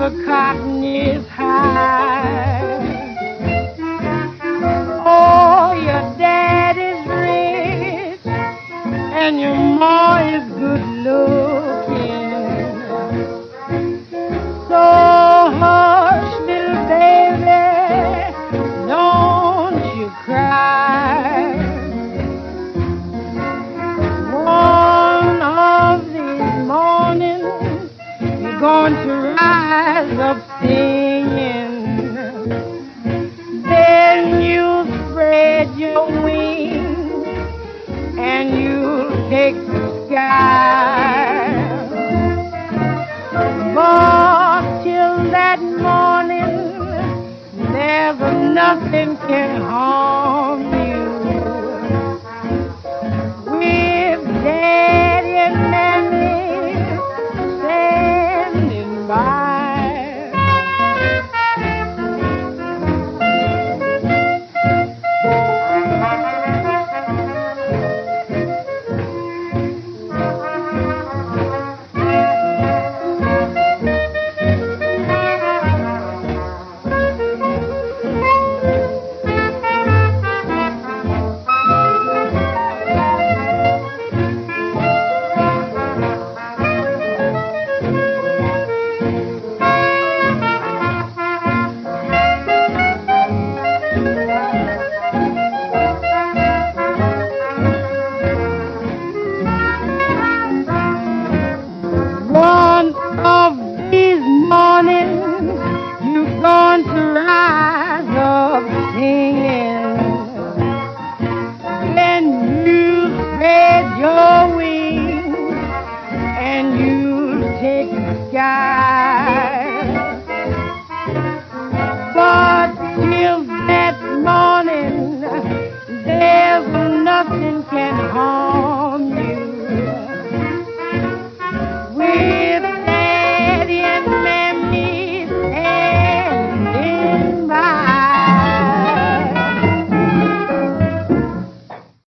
the cotton is high. Going to rise up singing. Then you spread your wings and you take the sky. But till that morning, never nothing can. take the sky.